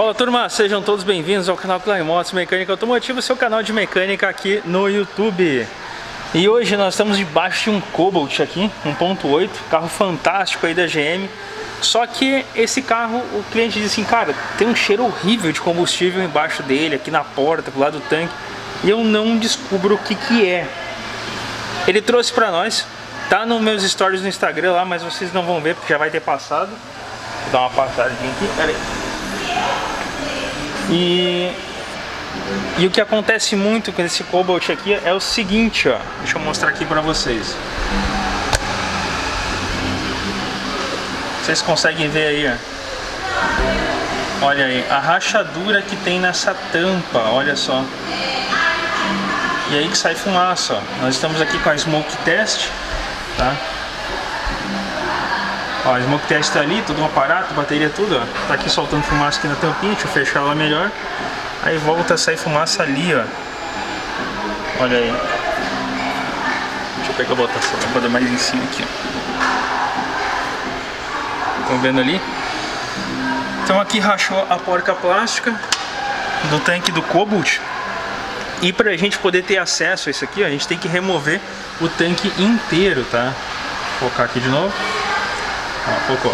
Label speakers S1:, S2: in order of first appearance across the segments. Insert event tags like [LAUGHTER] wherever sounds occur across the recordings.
S1: Fala turma, sejam todos bem-vindos ao canal Clay Motos Mecânica Automotiva, seu canal de mecânica aqui no YouTube. E hoje nós estamos debaixo de um Cobalt aqui, 1.8, carro fantástico aí da GM. Só que esse carro, o cliente disse assim, cara, tem um cheiro horrível de combustível embaixo dele, aqui na porta, pro lado do tanque, e eu não descubro o que que é. Ele trouxe pra nós, tá nos meus stories no Instagram lá, mas vocês não vou ver porque já vai ter passado. Vou dar uma passadinha aqui, pera aí. E, e o que acontece muito com esse Cobalt aqui é o seguinte, ó. Deixa eu mostrar aqui pra vocês. Vocês conseguem ver aí, ó. Olha aí, a rachadura que tem nessa tampa, olha só. E aí que sai fumaça, ó. Nós estamos aqui com a Smoke Test, tá? Ó, a Smoke Test tá ali, todo um aparato, bateria, tudo, ó. Tá aqui soltando fumaça aqui na tampinha, deixa eu fechar ela melhor. Aí volta a sair fumaça ali, ó. Olha aí. Deixa eu pegar a botação, pra poder mais em cima aqui, ó. Estão vendo ali? Então aqui rachou a porca plástica do tanque do Cobalt. E pra gente poder ter acesso a isso aqui, ó, a gente tem que remover o tanque inteiro, tá? Vou focar aqui de novo. Ó.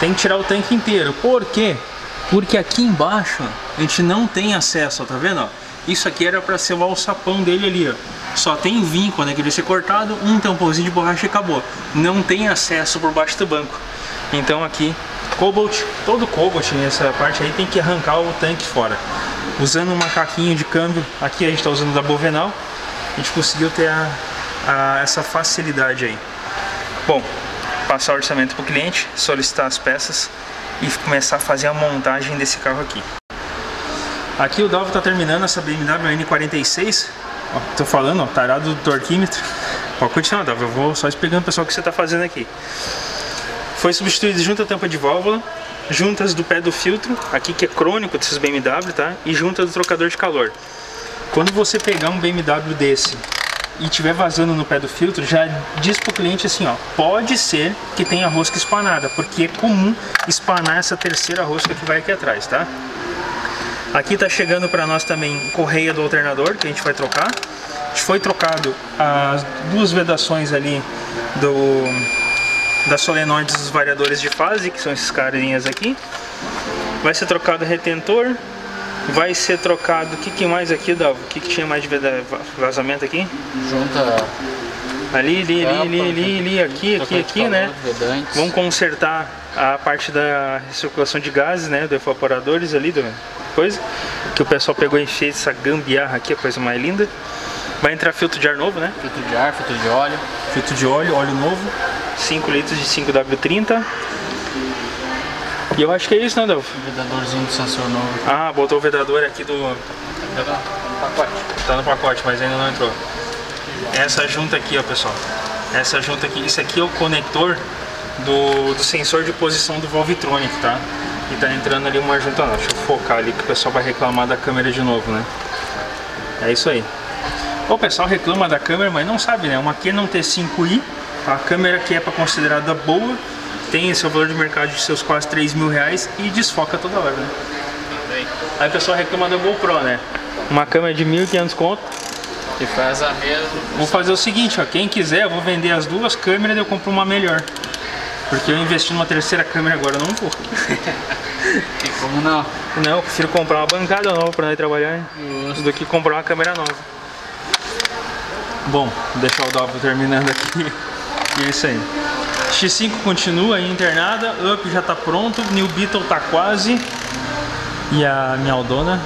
S1: Tem que tirar o tanque inteiro. Por quê? Porque aqui embaixo a gente não tem acesso, ó, tá vendo? Ó? Isso aqui era para ser o alçapão dele ali, ó. Só tem vínculo, né? Que ele ser cortado, um tampãozinho de borracha e acabou. Não tem acesso por baixo do banco. Então aqui, Cobalt, todo Cobalt nessa parte aí tem que arrancar o tanque fora. Usando um macaquinho de câmbio, aqui a gente está usando da Bovenal, a gente conseguiu ter a, a, essa facilidade aí. Bom, passar o orçamento para o cliente, solicitar as peças e começar a fazer a montagem desse carro aqui. Aqui o Dalvo está terminando essa BMW N46, ó, tô falando, ó, tarado do torquímetro. Pode continuar, Dalvo, eu vou só explicando o pessoal o que você está fazendo aqui. Foi substituído junta tampa de válvula, juntas do pé do filtro, aqui que é crônico desses BMW, tá? E junta do trocador de calor. Quando você pegar um BMW desse e tiver vazando no pé do filtro, já diz pro cliente assim, ó, pode ser que tenha rosca espanada, porque é comum espanar essa terceira rosca que vai aqui atrás, tá? Aqui tá chegando para nós também correia do alternador, que a gente vai trocar. Foi trocado as duas vedações ali do das solenoides dos variadores de fase, que são esses carinhas aqui. Vai ser trocado o retentor, vai ser trocado, o que, que mais aqui, Dalvo? O que, que tinha mais de vazamento aqui?
S2: Junta
S1: ali, ali, ali, ali, ali, ali, aqui, aqui, aqui, né? Vamos consertar a parte da recirculação de gases, né? Do evaporadores ali, do coisa. Que o pessoal pegou e fez essa gambiarra aqui, a coisa mais linda. Vai entrar filtro de ar novo, né?
S2: Filtro de ar, filtro de óleo.
S1: Filtro de óleo, óleo novo. 5 litros de 5W30. E eu acho que é isso, né, Delvo?
S2: Vedadorzinho de sensor novo.
S1: Ah, botou o vedador aqui do...
S2: Pacote.
S1: Tá no pacote, mas ainda não entrou. Essa junta aqui, ó, pessoal. Essa junta aqui, isso aqui é o conector do, do sensor de posição do Volvitronic, tá? E tá entrando ali uma junta, não. Deixa eu focar ali que o pessoal vai reclamar da câmera de novo, né? É isso aí. O pessoal reclama da câmera, mas não sabe, né? Uma Canon T5i, a câmera que é para considerada boa, tem seu valor de mercado de seus quase 3 mil reais e desfoca toda hora, né? Aí o pessoal reclama da GoPro, né? Uma câmera de 1.500 conto.
S2: Que faz a mesma.
S1: Vou fazer o seguinte, ó, quem quiser, eu vou vender as duas câmeras e eu compro uma melhor. Porque eu investi numa terceira câmera agora, eu não vou.
S2: E como não?
S1: Não, eu prefiro comprar uma bancada nova para nós trabalhar?
S2: Justo.
S1: do que comprar uma câmera nova. Bom, vou deixar o Dalvo terminando aqui. [LAUGHS] E é isso aí. X5 continua aí internada, Up já tá pronto, New Beetle tá quase. E a minha Aldona,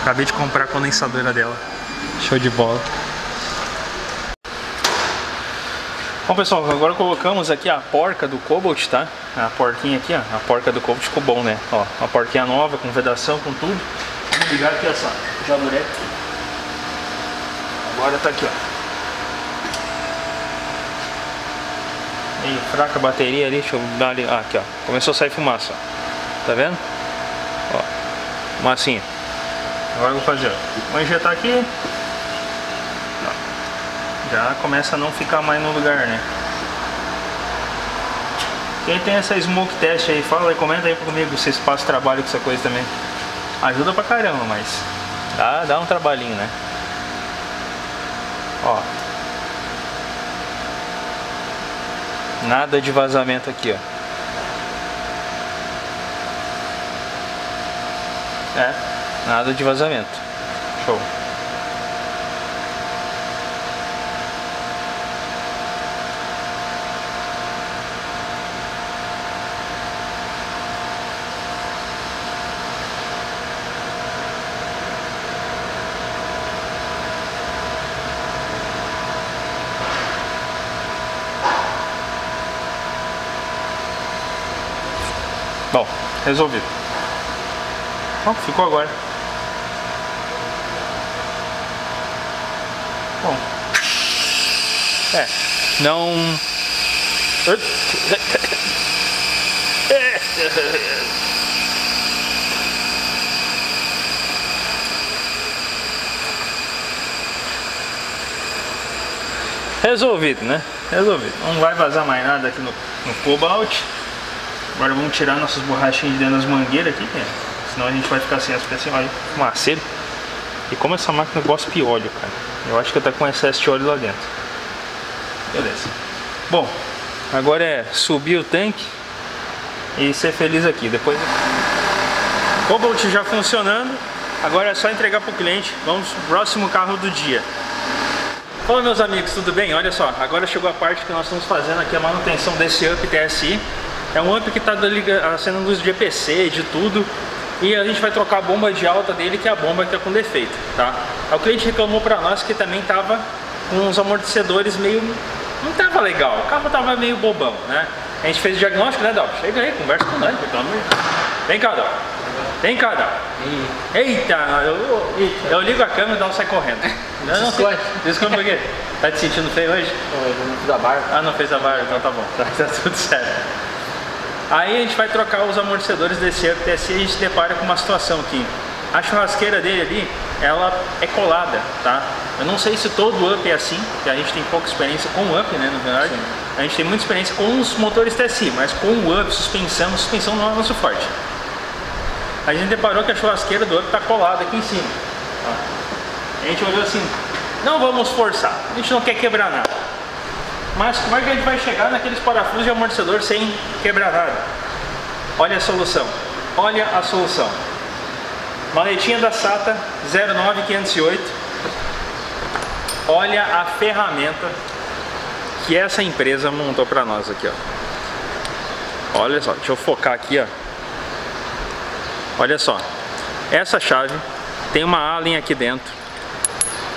S1: acabei de comprar a condensadora dela. Show de bola. Bom pessoal, agora colocamos aqui a porca do Cobalt, tá? A porquinha aqui, ó, a porca do Cobalt ficou bom, né? Ó, uma porquinha nova, com vedação, com tudo. Vamos ligar aqui essa jabulé. Agora tá aqui, ó. Meio fraca bateria ali, deixa eu dar ali. Ah, aqui ó. Começou a sair fumaça. Tá vendo? Ó. Massinha. Agora eu vou fazer. Vou injetar aqui. Já começa a não ficar mais no lugar, né? Quem tem essa smoke test aí, fala e comenta aí comigo se vocês passam trabalho com essa coisa também. Ajuda pra caramba, mas dá, dá um trabalhinho, né? Ó. Nada de vazamento aqui, ó. É, nada de vazamento. Show. Bom, resolvido. Ficou agora. Bom. É, não. Resolvido, né? Resolvido. Não vai vazar mais nada aqui no, no Cobalt. Agora vamos tirar nossas borrachinhas de dentro das mangueiras aqui, cara. Senão a gente vai ficar sem as peças. Olha, fumaceiro. E como essa máquina gosta de óleo, cara. Eu acho que tá com excesso de óleo lá dentro. Beleza. Bom, agora é subir o tanque e ser feliz aqui. Depois. Cobalt já funcionando. Agora é só entregar para o cliente. Vamos pro próximo carro do dia. Fala meus amigos, tudo bem? Olha só, agora chegou a parte que nós estamos fazendo aqui a manutenção desse Up TSI. É um Up que está sendo luz de EPC, de tudo. E a gente vai trocar a bomba de alta dele, que é a bomba que está com defeito, tá? O cliente reclamou para nós que também estava com os amortecedores meio... Não tava legal, o carro tava meio bobão, né? A gente fez o diagnóstico, né, Dal? Chega aí, conversa com nós, pelo amor de Deus. Vem cá, Dal. Vem cá, Dal. Eita, eu, eu, eu ligo a câmera e o Dal sai correndo. [LAUGHS] Não, não,
S2: Desculpa.
S1: Desculpa por quê? Tá te sentindo feio hoje?
S2: Eu não fiz a barba.
S1: Ah, não fez a barra, então tá bom, tá, tá tudo certo. Aí a gente vai trocar os amortecedores desse Up TSI e a gente se depara com uma situação aqui. A churrasqueira dele ali, ela é colada, tá? Eu não sei se todo Up é assim, porque a gente tem pouca experiência com o Up, né, na verdade.
S2: Sim.
S1: A gente tem muita experiência com os motores TSI, mas com o Up, suspensão, suspensão não é nosso forte. A gente deparou que a churrasqueira do Up tá colada aqui em cima. tá? A gente olhou assim, não vamos forçar, a gente não quer quebrar nada. Mas como é que a gente vai chegar naqueles parafusos de amortecedor sem quebrar nada? Olha a solução. Olha a solução. Maletinha da SATA 09508. Olha a ferramenta que essa empresa montou para nós aqui, ó. Olha só, deixa eu focar aqui, ó. Olha só. Essa chave tem uma Allen aqui dentro.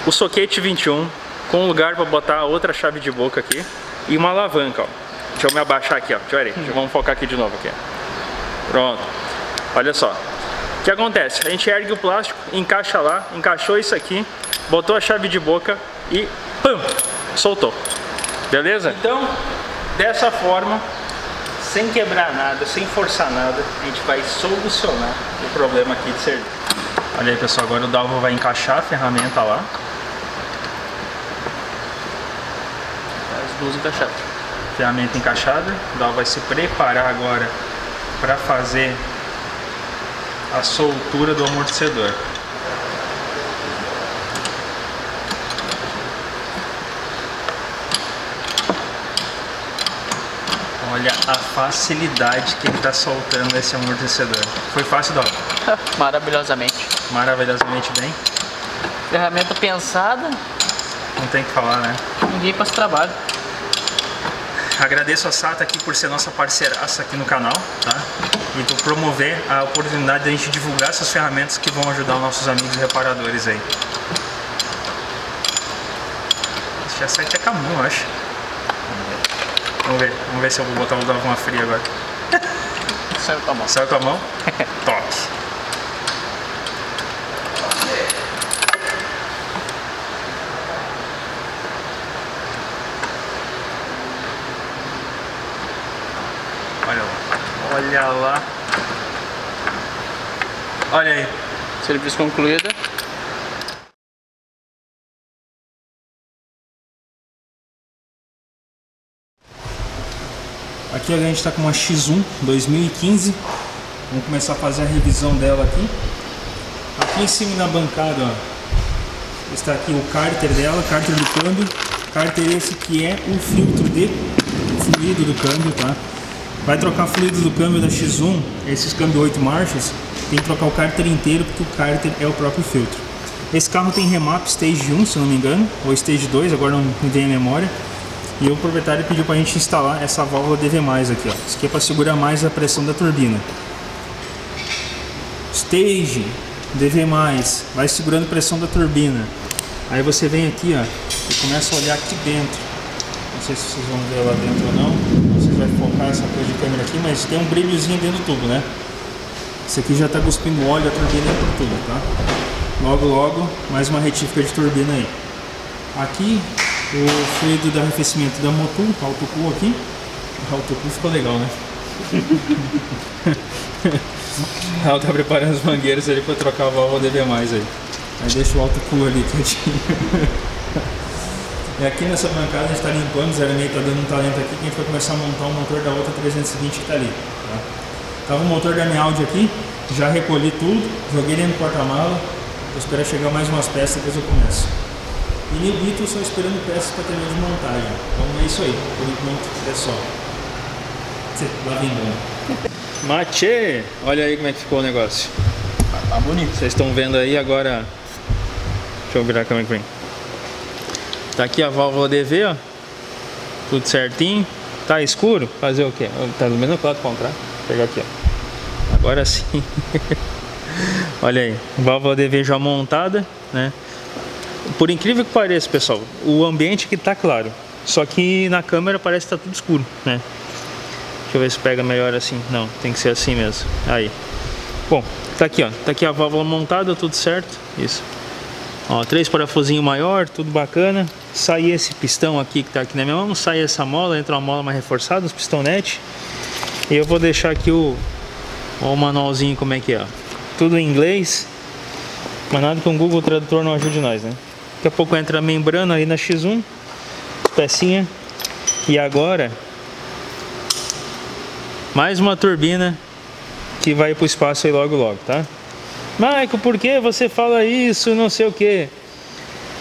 S1: O soquete 21 com um lugar para botar outra chave de boca aqui e uma alavanca, ó. Deixa eu me abaixar aqui, ó. Deixa eu ver. Deixa eu- Vamos focar aqui de novo aqui. Pronto. Olha só. O que acontece? A gente ergue o plástico, encaixa lá, encaixou isso aqui, botou a chave de boca e pam, soltou. Beleza? Então, dessa forma, sem quebrar nada, sem forçar nada, a gente vai solucionar o problema aqui de serviço. Olha aí, pessoal, agora o Dalvo vai encaixar a ferramenta lá.
S2: Duas encaixadas.
S1: ferramenta encaixada. O Dal vai se preparar agora para fazer a soltura do amortecedor. Olha a facilidade que ele está soltando esse amortecedor. Foi fácil, Dal? [LAUGHS]
S2: Maravilhosamente.
S1: Maravilhosamente bem.
S2: Ferramenta pensada,
S1: Não tem o que falar, né?
S2: ninguém passa trabalho.
S1: Agradeço a Sata aqui por ser nossa parceiraça aqui no canal, tá? E por promover a oportunidade de a gente divulgar essas ferramentas que vão ajudar os nossos amigos reparadores aí. Esse já sai até com a mão, eu acho. Vamos ver, vamos ver se eu vou botar o uma fria agora. [LAUGHS]
S2: Saiu com a mão.
S1: Saiu com a mão? [LAUGHS] Top! Olha lá. Olha lá. Olha aí.
S2: Serviço concluído.
S1: Aqui a gente está com uma X1 2015. Vamos começar a fazer a revisão dela aqui. Aqui em cima da bancada, ó, está aqui o cárter dela, cárter do câmbio. Cárter esse que é o filtro de fluido do câmbio, tá? Vai trocar fluido do câmbio da X1, esses câmbio 8 marchas, tem que trocar o cárter inteiro porque o cárter é o próprio filtro. Esse carro tem remap Stage 1, se não me engano, ou Stage 2, agora não me vem a memória. E o proprietário pediu para a gente instalar essa válvula DV+, aqui, ó. Isso aqui é para segurar mais a pressão da turbina. Stage DV+, vai segurando pressão da turbina. Aí você vem aqui, ó, e começa a olhar aqui dentro. Não sei se vocês vão ver lá dentro ou não. Essa coisa de câmera aqui, mas tem um brilhozinho dentro do tubo, né? Esse aqui já está cuspindo óleo, a turbina é por tudo, tá? Logo, logo, mais uma retífica de turbina aí. Aqui, o fluido de arrefecimento da motor, autocool aqui. Autocool ficou legal, né? [LAUGHS] Ela tá preparando as mangueiras ali para trocar a válvula DV+, aí. Aí deixa o autocool ali quietinho. [LAUGHS] e aqui nessa bancada a gente está limpando, o Zé meio tá dando um talento aqui, que a gente vai começar a montar o motor da outra 320 que está ali. Tá? Tava o motor da minha Audi aqui, já recolhi tudo, joguei dentro do porta-mala, vou esperar chegar mais umas peças, depois eu começo. E no Beetle só esperando peças para terminar de montagem. Então é isso aí, por enquanto é só. Lá vem bom. [LAUGHS] Mate! Olha aí como é que ficou o negócio.
S2: Tá bonito.
S1: Vocês estão vendo aí agora. Deixa eu virar a câmera aqui. Tá aqui a válvula DV, ó. Tudo certinho. Tá escuro? Fazer o quê? Tá do mesmo lado contrário. Vou pegar aqui, ó. Agora sim. [LAUGHS] Olha aí, válvula DV já montada, né? Por incrível que pareça, pessoal, o ambiente aqui tá claro. Só que na câmera parece que tá tudo escuro, né? Deixa eu ver se pega melhor assim. Não, tem que ser assim mesmo. Aí. Bom, tá aqui, ó. Tá aqui a válvula montada, tudo certo. Isso. Ó, três parafusinhos maior, tudo bacana. Sai esse pistão aqui que tá aqui na minha mão, sai essa mola, entra uma mola mais reforçada, os pistonete. E eu vou deixar aqui o, o manualzinho como é que é. Tudo em inglês. Mas nada que um Google Tradutor não ajude nós, né? Daqui a pouco entra a membrana aí na X1, pecinha. E agora, mais uma turbina que vai para o espaço aí logo logo, tá? Maico, por que você fala isso, não sei o que?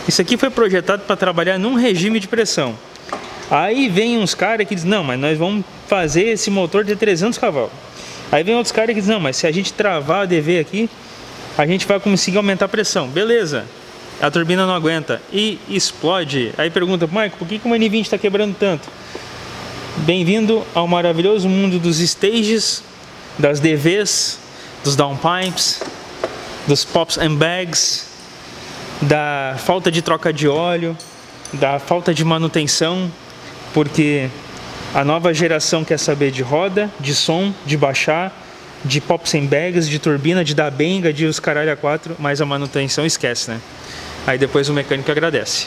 S1: Isso aqui foi projetado para trabalhar num regime de pressão. Aí vem uns caras que dizem, não, mas nós vamos fazer esse motor de 300 cavalos. Aí vem outros caras que dizem, não, mas se a gente travar a DV aqui, a gente vai conseguir aumentar a pressão. Beleza, a turbina não aguenta e explode. Aí pergunta, Marco, por que, que o N20 está quebrando tanto? Bem-vindo ao maravilhoso mundo dos stages, das DVs, dos downpipes, dos pops and bags, da falta de troca de óleo, da falta de manutenção, porque a nova geração quer saber de roda, de som, de baixar, de pops and bags, de turbina, de dar benga, de os caralho a quatro, mas a manutenção esquece, né? Aí depois o mecânico agradece.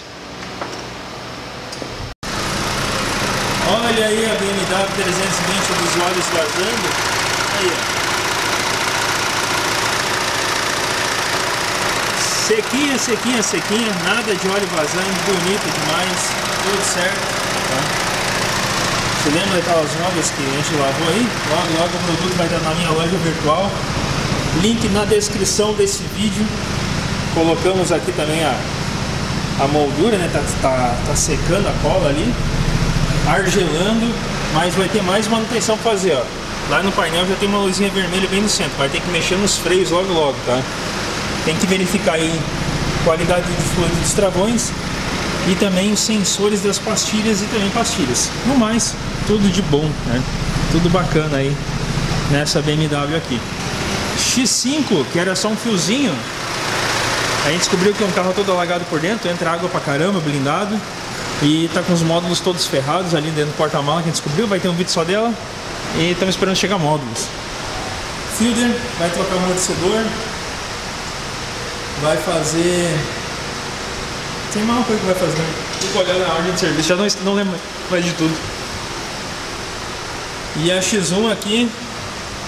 S1: Olha aí a BMW 320 dos olhos vazando. Aí, ó. Sequinha, sequinha, sequinha, nada de óleo vazando, bonito demais, tudo certo. Tá? Você lembra daquelas novas que a gente lavou aí? Logo, logo o produto vai estar na minha loja virtual. Link na descrição desse vídeo. Colocamos aqui também a, a moldura, né? Tá, tá, tá secando a cola ali, argelando, mas vai ter mais manutenção pra fazer, ó. Lá no painel já tem uma luzinha vermelha bem no centro, vai ter que mexer nos freios logo logo, tá? Tem que verificar aí qualidade de fluido dos travões e também os sensores das pastilhas e também pastilhas. No mais, tudo de bom, né? Tudo bacana aí nessa BMW aqui. X5, que era só um fiozinho, a gente descobriu que é um carro todo alagado por dentro, entra água pra caramba, blindado. E tá com os módulos todos ferrados ali dentro do porta-mala que a gente descobriu, vai ter um vídeo só dela. E estamos esperando chegar módulos. Fielder, vai trocar o amortecedor. Vai fazer... Tem mais uma coisa que vai fazer. Vou olhar na ordem de serviço, já não, não lembro mais de tudo. E a X1 aqui,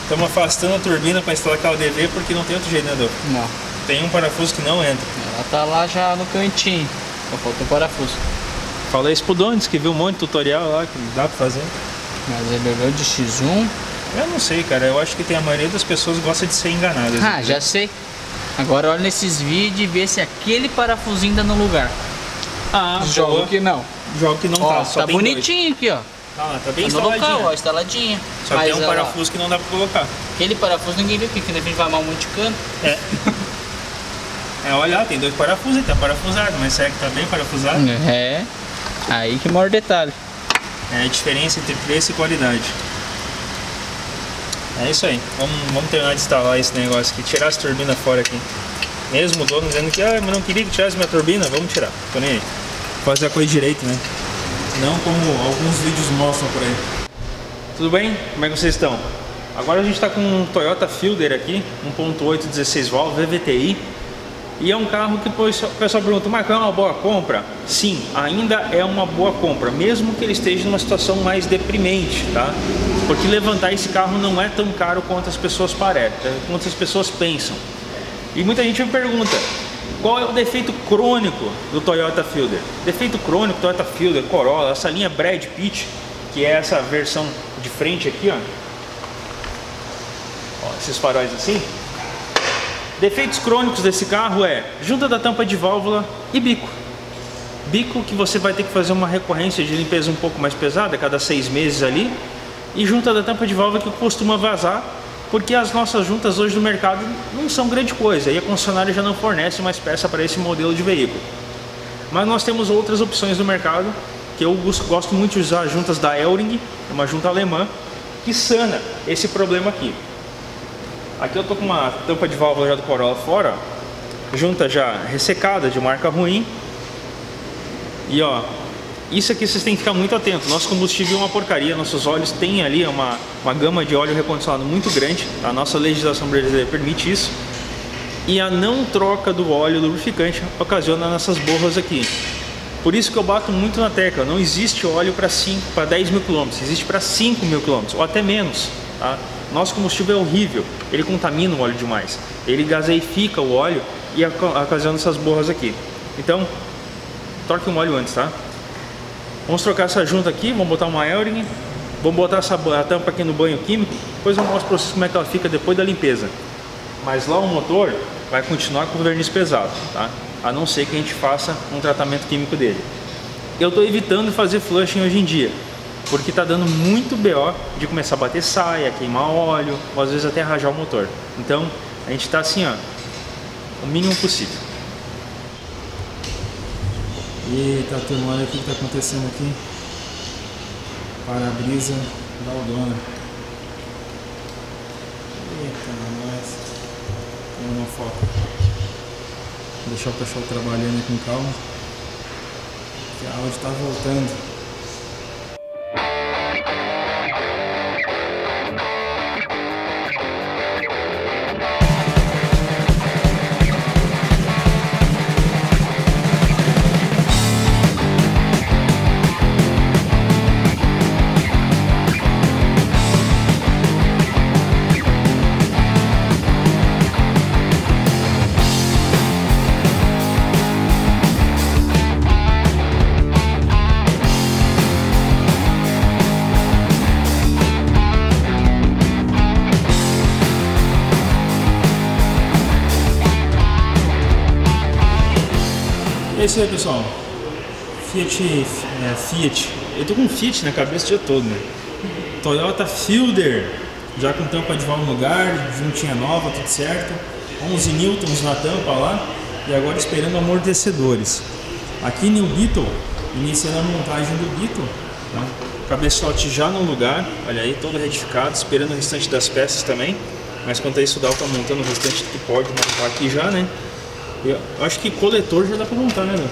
S1: estamos afastando a turbina para instalar aquela DV porque não tem outro jeito, né, Dô?
S2: Não
S1: tem um parafuso que não entra.
S2: Ela tá lá já no cantinho, só falta um parafuso.
S1: Fala isso pro Donis, que viu um monte de tutorial lá que dá pra fazer.
S2: Mas ele olhou de X1.
S1: Eu não sei, cara. Eu acho que tem a maioria das pessoas gosta de ser enganadas.
S2: Ah, já sei. Agora olha nesses vídeos e vê se aquele parafusinho tá no lugar.
S1: Ah,
S2: Jogo
S1: boa.
S2: que não.
S1: Jogo que não
S2: Ó,
S1: tá, só
S2: tá
S1: tem
S2: bonitinho aqui, ó.
S1: dois. Tá lá, tá bem
S2: Tá no local,
S1: instaladinho.
S2: ó, instaladinha.
S1: Só
S2: Mas,
S1: tem um
S2: ó,
S1: parafuso que não dá pra colocar.
S2: Aquele parafuso ninguém vê porque a gente vai mal muito de cano.
S1: É. [LAUGHS] É, olha lá, tem dois parafusos aí, tá parafusado, mas será que tá bem parafusado?
S2: É. Aí que mora o detalhe.
S1: É a diferença entre preço e qualidade. É isso aí. Vamos, vamos terminar de instalar esse negócio aqui, tirar as turbinas fora aqui. Mesmo o dono dizendo que ah, mas não queria que tirasse minha turbina, vamos tirar. Tô nem aí. Fazer a coisa direito, né? Não como alguns vídeos mostram por aí. Tudo bem? Como é que vocês estão? Agora a gente está com um Toyota Fielder aqui, 1.8 16 válvulas VVTi. E é um carro que o pessoal pergunta, Marcão, é uma boa compra? Sim, ainda é uma boa compra, mesmo que ele esteja numa situação mais deprimente, tá? Porque levantar esse carro não é tão caro quanto as pessoas parecem, quanto as pessoas pensam. E muita gente me pergunta, qual é o defeito crônico do Toyota Fielder? Defeito crônico, Toyota Fielder, Corolla, essa linha Brad Pitt, que é essa versão de frente aqui, ó. ó esses faróis assim. Defeitos crônicos desse carro é junta da tampa de válvula e bico. Bico que você vai ter que fazer uma recorrência de limpeza um pouco mais pesada, cada seis meses ali. E junta da tampa de válvula que costuma vazar, porque as nossas juntas hoje no mercado não são grande coisa. E a concessionária já não fornece mais peça para esse modelo de veículo. Mas nós temos outras opções no mercado, que eu gosto muito de usar juntas da Elring, uma junta alemã, que sana esse problema aqui. Aqui eu tô com uma tampa de válvula já do Corolla fora, junta já ressecada de marca ruim. E ó, isso aqui vocês têm que ficar muito atentos. Nosso combustível é uma porcaria, nossos óleos têm ali uma, uma gama de óleo recondicionado muito grande. A nossa legislação brasileira permite isso. E a não troca do óleo lubrificante ocasiona nessas borras aqui. Por isso que eu bato muito na tecla, não existe óleo para 5, para 10 mil quilômetros, existe para 5 mil quilômetros, ou até menos. Tá? Nosso combustível é horrível, ele contamina o óleo demais, ele gaseifica o óleo e ocasiona essas borras aqui. Então, troque um óleo antes, tá? Vamos trocar essa junta aqui, vamos botar uma Elring, vamos botar essa tampa aqui no banho químico, depois eu mostro para vocês como é que ela fica depois da limpeza. Mas lá o motor vai continuar com o verniz pesado, tá? A não ser que a gente faça um tratamento químico dele. Eu estou evitando fazer flushing hoje em dia, porque está dando muito BO de começar a bater saia, queimar óleo, ou às vezes até rajar o motor. Então a gente está assim, ó, o mínimo possível.
S3: Eita, turma, olha o que está acontecendo aqui. Para-brisa da Aldona. Eita. Tem uma foto. Vou deixar o pessoal trabalhando com calma. Que a aula está voltando.
S1: É isso aí, pessoal. Fiat, é, Fiat. Eu tô com Fiat na cabeça o dia todo, né? Toyota Fielder, já com tampa de válvula no lugar, juntinha nova, tudo certo. 11 newtons na tampa lá e agora esperando amortecedores. Aqui no Beetle, iniciando a montagem do Beetle, tá? cabeçote já no lugar, olha aí, todo retificado, esperando o restante das peças também. Mas quanto a isso, o Dal tá montando o restante que pode montar aqui já, né? Eu acho que coletor já dá pra montar, né, meu?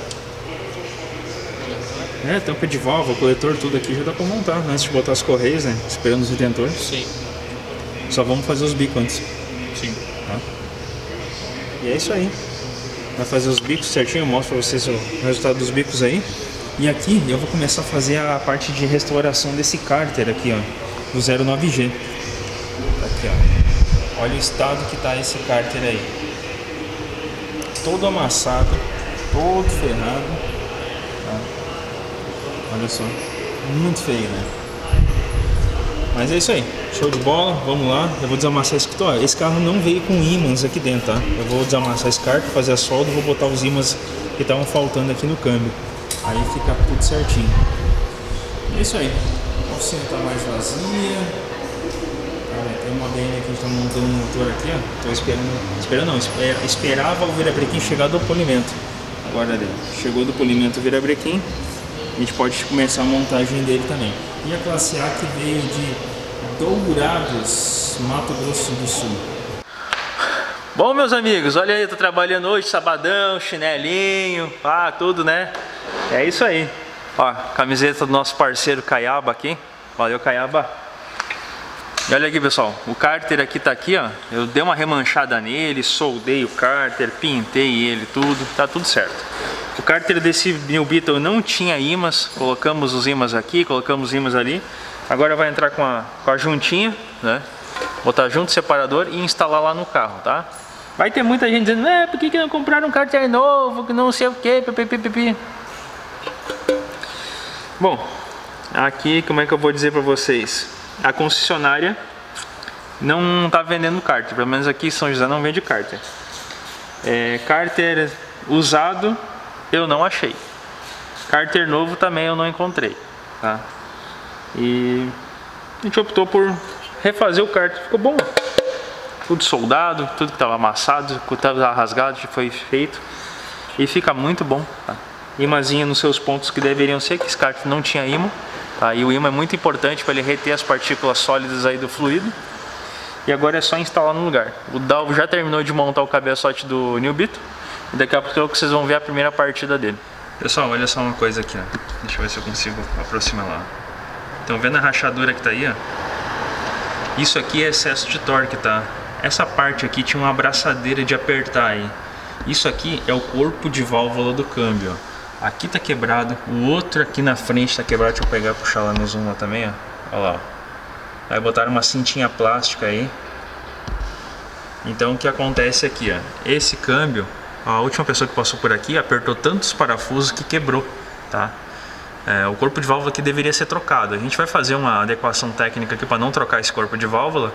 S1: É, tampa de válvula, coletor, tudo aqui já dá pra montar, né? Antes de botar as correias, né? Esperando os retentores.
S2: Sim.
S1: Só vamos fazer os bicos antes.
S2: Sim.
S1: Tá? E é isso aí. Vai fazer os bicos certinho, eu mostro pra vocês o resultado dos bicos aí. E aqui eu vou começar a fazer a parte de restauração desse cárter aqui, ó. Do 09G. Aqui, ó. Olha o estado que tá esse cárter aí todo amassado, todo ferrado. Tá? Olha só, muito feio, né? Mas é isso aí, show de bola, vamos lá. Eu vou desamassar esse carro. Esse carro não veio com ímãs aqui dentro, tá? Eu vou desamassar esse carro, fazer a solda vou botar os ímãs que estavam faltando aqui no câmbio. Aí fica tudo certinho. É isso aí. A oficina tá mais vazia. Uma BM aqui, a gente tá montando um motor aqui, ó. Tô esperando. Esperando não, espera, esperava o virabrequim chegar do polimento. Agora dele. Chegou do polimento o virabrequim. A gente pode começar a montagem dele também. E a classe A que veio de Dourados, Mato Grosso do Sul. Bom, meus amigos, olha aí, tô trabalhando hoje, sabadão, chinelinho, ah, tudo, né? É isso aí. Ó, camiseta do nosso parceiro Caiaba aqui. Valeu, Caiaba. E olha aqui, pessoal, o cárter aqui tá aqui, ó. Eu dei uma remanchada nele, soldei o cárter, pintei ele, tudo, tá tudo certo. O cárter desse New Beetle não tinha imãs, colocamos os imãs aqui, colocamos os imãs ali. Agora vai entrar com a, com a juntinha, né? Botar junto o separador e instalar lá no carro, tá? Vai ter muita gente dizendo, é, por que, que não compraram um cárter novo, que não sei o que, pipi. Bom, aqui como é que eu vou dizer para vocês? A concessionária não está vendendo cárter, pelo menos aqui em São José não vende cárter. É, cárter usado eu não achei. Cárter novo também eu não encontrei, tá? E a gente optou por refazer o cárter, ficou bom. Tudo soldado, tudo que estava amassado, que estava rasgado foi feito e fica muito bom, tá? Imazinha nos seus pontos que deveriam ser, que esse cárter não tinha imã. Tá? E o imã é muito importante para ele reter as partículas sólidas aí do fluido. E agora é só instalar no lugar. O Dalvo já terminou de montar o cabeçote do New Bito. E daqui a pouco vocês vão ver a primeira partida dele. Pessoal, olha só uma coisa aqui, ó. Deixa eu ver se eu consigo aproximar lá. Estão vendo a rachadura que tá aí, ó? Isso aqui é excesso de torque, tá? Essa parte aqui tinha uma abraçadeira de apertar aí. Isso aqui é o corpo de válvula do câmbio, ó. Aqui tá quebrado, o outro aqui na frente tá quebrado. Deixa eu pegar e puxar lá no zoom lá também, ó. Olha lá, ó. Aí botaram uma cintinha plástica aí. Então o que acontece aqui, ó. Esse câmbio, a última pessoa que passou por aqui apertou tantos parafusos que quebrou, tá? É, o corpo de válvula aqui deveria ser trocado. A gente vai fazer uma adequação técnica aqui para não trocar esse corpo de válvula,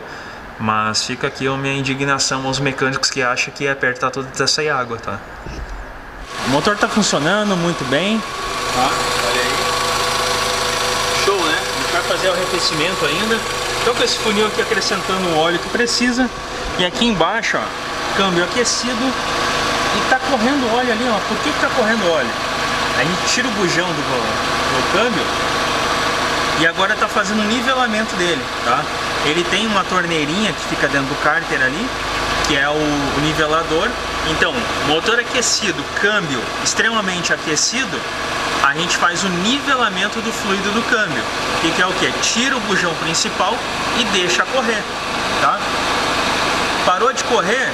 S1: mas fica aqui a minha indignação aos mecânicos que acham que é apertar toda essa água, tá? O motor está funcionando muito bem. Tá? Olha aí. Show, né? A gente vai fazer o arrefecimento ainda. Então com esse funil aqui acrescentando o óleo que precisa. E aqui embaixo, ó, câmbio aquecido. E tá correndo óleo ali, ó. Por que, que tá correndo óleo? A gente tira o bujão do, do câmbio e agora está fazendo um nivelamento dele, tá? Ele tem uma torneirinha que fica dentro do cárter ali, que é o, o nivelador. Então, motor aquecido, câmbio extremamente aquecido, a gente faz o nivelamento do fluido do câmbio. E que é o que? Tira o bujão principal e deixa correr, tá? Parou de correr,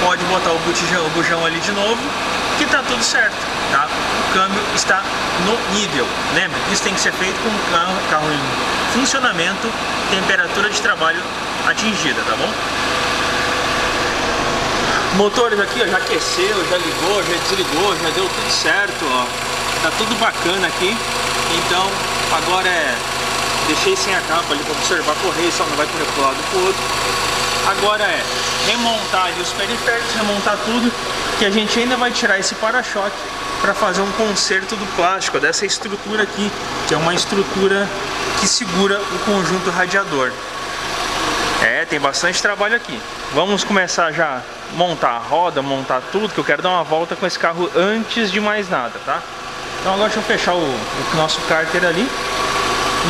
S1: pode botar o bujão, o bujão ali de novo, que tá tudo certo, tá? O câmbio está no nível. Lembre, isso tem que ser feito com o carro, carro em funcionamento, temperatura de trabalho atingida, tá bom? Motores aqui, ó, já aqueceu, já ligou, já desligou, já deu tudo certo, ó. Tá tudo bacana aqui. Então, agora é... Deixei sem a capa ali para observar correr, só não vai correr pro lado pro outro. Agora é remontar ali os periféricos, remontar tudo, que a gente ainda vai tirar esse para-choque para fazer um conserto do plástico, dessa estrutura aqui, que é uma estrutura que segura o conjunto radiador. É, tem bastante trabalho aqui. Vamos começar já a montar a roda, montar tudo, que eu quero dar uma volta com esse carro antes de mais nada, tá? Então agora deixa eu fechar o, o nosso cárter ali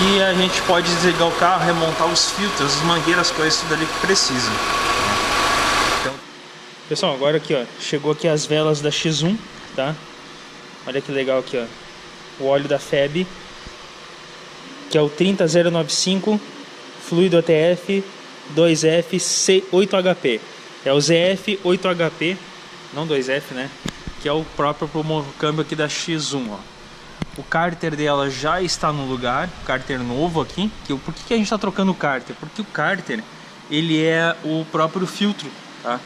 S1: e a gente pode desligar o carro, remontar os filtros, as mangueiras, as coisas, tudo ali que precisa. Então, pessoal, agora aqui ó, chegou aqui as velas da X1, tá? Olha que legal aqui ó, o óleo da FEB, que é o 30095 fluido ATF 2F C8HP. É o ZF8HP, não 2F, né? Que é o próprio câmbio aqui da X1, ó. O cárter dela já está no lugar, cárter novo aqui. Que, por que, que a gente está trocando o cárter? Porque o cárter, ele é o próprio filtro, tá?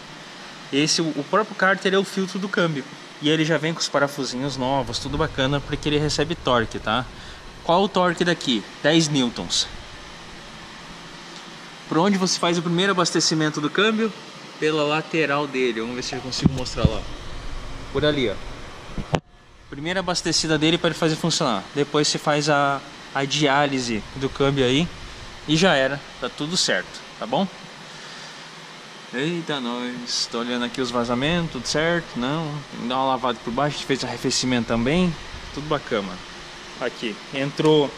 S1: Esse, o próprio cárter é o filtro do câmbio. E ele já vem com os parafusinhos novos, tudo bacana, porque ele recebe torque, tá? Qual o torque daqui? 10 newtons. Por onde você faz o primeiro abastecimento do câmbio? Pela lateral dele. Vamos ver se eu consigo mostrar lá. Por ali, ó. Primeira abastecida dele para ele fazer funcionar. Depois você faz a, a diálise do câmbio aí e já era. Tá tudo certo, tá bom? Eita, nós. Tô olhando aqui os vazamentos, tudo certo? Não. Tem que dar uma lavada por baixo. A gente fez arrefecimento também. Tudo bacana. Aqui. Entrou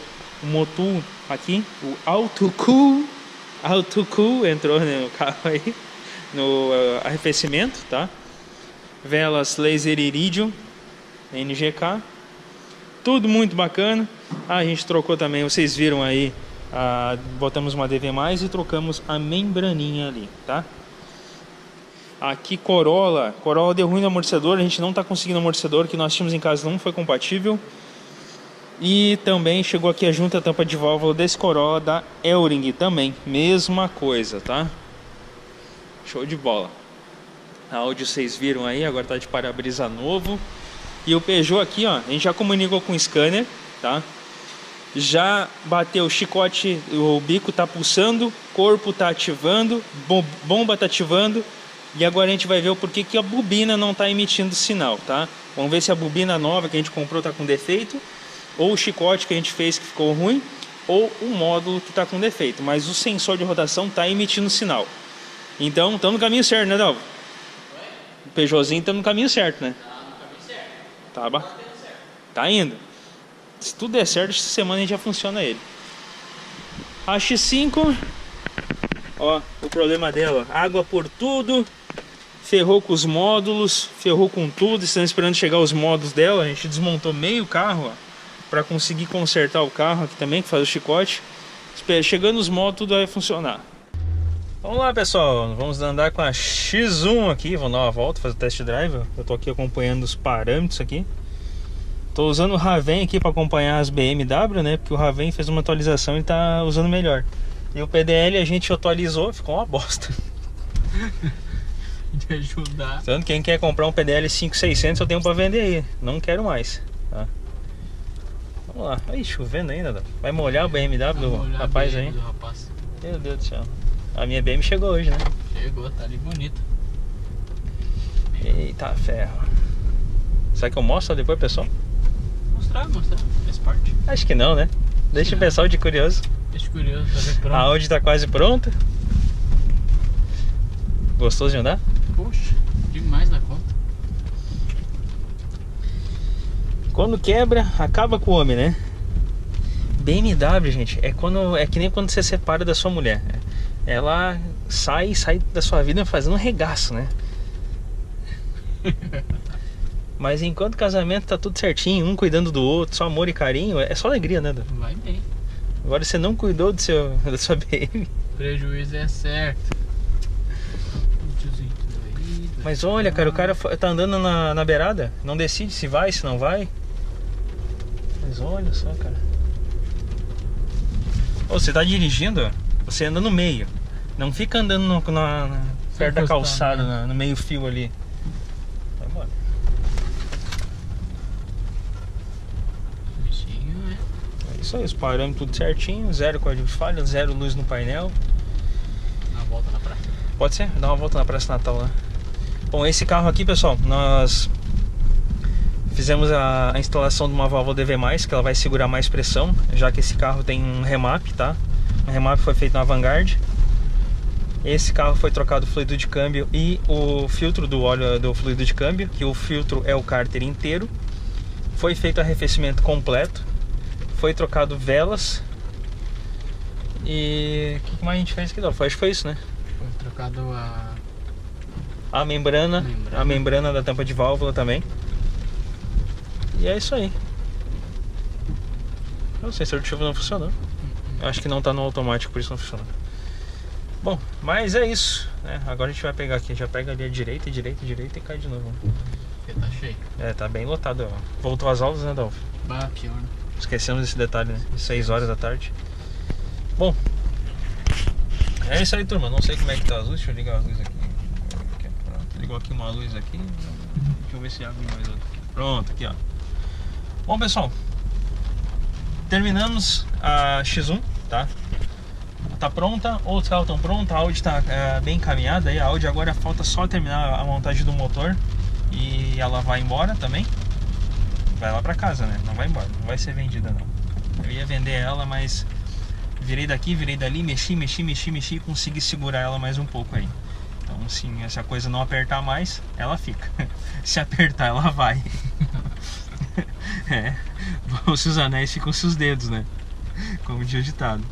S1: o motor aqui. O autocool. Autocool entrou no carro aí. No uh, arrefecimento, tá? Velas laser iridium. NGK. Tudo muito bacana. Ah, a gente trocou também. Vocês viram aí. Botamos uma DV e trocamos a membraninha ali, tá? Aqui Corolla, Corolla deu ruim no amortecedor, a gente não está conseguindo amortecedor que nós tínhamos em casa não foi compatível. E também chegou aqui a junta tampa de válvula desse Corolla da Elring também, mesma coisa, tá? Show de bola. A áudio vocês viram aí, agora tá de para-brisa novo. E o Peugeot aqui, ó, a gente já comunicou com o scanner, tá? Já bateu o chicote, o bico tá pulsando, corpo tá ativando, bomba tá ativando e agora a gente vai ver o porquê que a bobina não está emitindo sinal, tá? Vamos ver se a bobina nova que a gente comprou está com defeito, ou o chicote que a gente fez que ficou ruim, ou o módulo que está com defeito. Mas o sensor de rotação está emitindo sinal. Então, estamos no caminho certo, né, Dalvo? O Peugeotzinho está no caminho certo, né? Tá no caminho certo. Tá, ba... tá indo. Se tudo der certo, essa semana a gente já funciona ele. A X5, ó, o problema dela, água por tudo, ferrou com os módulos, ferrou com tudo, estamos esperando chegar os módulos dela, a gente desmontou meio carro para conseguir consertar o carro aqui também, que faz o chicote. Chegando os módulos tudo vai funcionar. Vamos lá pessoal, vamos andar com a X1 aqui, vamos dar uma volta, fazer o test drive. Eu tô aqui acompanhando os parâmetros aqui. Tô usando o Raven aqui para acompanhar as BMW, né? Porque o Raven fez uma atualização e tá usando melhor. E o PDL a gente atualizou, ficou uma bosta. [LAUGHS]
S2: de ajudar.
S1: Tanto quem quer comprar um PDL 5600 eu tenho para vender aí. Não quero mais. Tá? Vamos lá. Aí chovendo ainda. Vai molhar o BMW do rapaz aí.
S2: Do rapaz.
S1: Meu Deus do céu. A minha BM chegou hoje, né?
S2: Chegou, tá ali bonita.
S1: Eita ferro. Será que eu mostro depois, pessoal?
S2: Mostrar, mostrar. Faz parte.
S1: Acho que não, né? Deixa o pessoal de curioso.
S2: Deixa curioso, tá pronto.
S1: A Audi tá quase pronta. Gostoso de andar?
S2: Poxa, demais da
S1: Quando quebra, acaba com o homem, né? BMW, gente, é quando é que nem quando você separa da sua mulher. Ela sai, sai da sua vida fazendo um regaço, né? [LAUGHS] Mas enquanto casamento tá tudo certinho, um cuidando do outro, só amor e carinho, é só alegria, né?
S2: Vai bem.
S1: Agora você não cuidou do seu, [LAUGHS] da sua BM.
S2: Prejuízo é certo.
S1: Mas olha, cara, o cara tá andando na, na beirada, não decide se vai, se não vai. Mas olha só, cara. Você tá dirigindo, você anda no meio. Não fica andando no, na, na, perto da calçada, né? no meio fio ali. Vai embora.
S2: Né?
S1: É isso aí, os parâmetros tudo certinho, zero código de falha, zero luz no painel.
S2: Dá uma volta na praça.
S1: Pode ser? Dá uma volta na Praça Natal lá. Bom, esse carro aqui, pessoal, nós fizemos a, a, instalação de uma válvula DV+, que ela vai segurar mais pressão, já que esse carro tem um remap, tá? O remap foi feito na Vanguard. Esse carro foi trocado o fluido de câmbio e o filtro do óleo do fluido de câmbio, que o filtro é o cárter inteiro. Foi feito arrefecimento completo. Foi trocado velas. E o que mais a gente fez aqui? Acho que foi isso, né?
S2: Foi trocado a
S1: a membrana, membrana, a membrana da tampa de válvula também. E é isso aí. O sensor de chuva não funcionou. Acho que não está no automático, por isso não funcionou. Bom, mas é isso. Né? Agora a gente vai pegar aqui, já pega ali a direita, direita, direita e cai de novo.
S2: Porque tá cheio.
S1: É, tá bem lotado. Ó. Voltou as aulas, né, Dalvo?
S2: Bah, pior. Né?
S1: Esquecemos esse detalhe, né? 6 horas da tarde. Bom, é isso aí, turma. Não sei como é que tá as luzes. Deixa eu ligar as luzes aqui. Ligou aqui uma luz aqui. Deixa eu ver se abre mais outra. Pronto, aqui ó. Bom pessoal, terminamos a X1, tá? tá pronta, outros carros estão prontos, a Audi tá é, bem encaminhada aí. A Audi agora falta só terminar a montagem do motor e ela vai embora também. Vai lá pra casa, né? Não vai embora, não vai ser vendida não. Eu ia vender ela, mas virei daqui, virei dali, mexi, mexi, mexi, mexi e consegui segurar ela mais um pouco aí. Então, sim, se a coisa não apertar mais, ela fica. [LAUGHS] Se apertar, ela vai. [LAUGHS] [LAUGHS] é, os seus anéis ficam seus dedos, né? Como diz o ditado.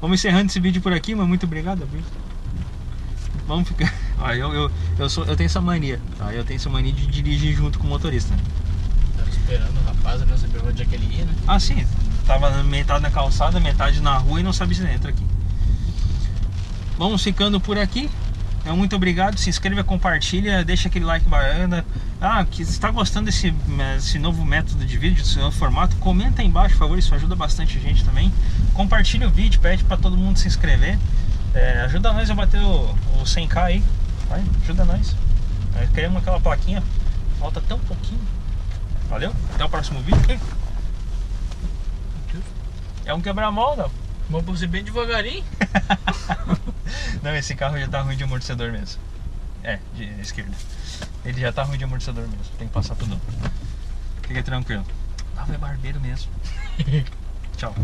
S1: Vamos encerrando esse vídeo por aqui, mas muito obrigado, Abel. Vamos ficar. [LAUGHS] Ó, eu, eu, eu, sou, eu tenho essa mania, tá? Eu tenho essa mania de dirigir junto com o motorista.
S2: Tava esperando o rapaz, eu não sabia onde é que ele ia, né?
S1: Ah, sim. Tava metade na calçada, metade na rua e não sabia se entra aqui. Vamos ficando por aqui. Então, muito obrigado. Se inscreva, compartilha, deixa aquele like bacana. Ah, que está gostando desse, desse novo método de vídeo, desse novo formato, comenta aí embaixo, por favor. Isso ajuda bastante a gente também. Compartilha o vídeo, pede para todo mundo se inscrever. É, ajuda nós a bater o, o 100k aí. Vai, ajuda nós. É, queremos aquela plaquinha. Falta tão pouquinho. Valeu? Até o próximo vídeo. É um quebra-mola.
S2: Vamos ser bem devagarinho. [LAUGHS]
S1: Não, esse carro já tá ruim de amortecedor mesmo. É, de esquerda. Ele já tá ruim de amortecedor mesmo. Tem que passar tudo. Fica tranquilo. Lá vai barbeiro mesmo. [LAUGHS] Tchau.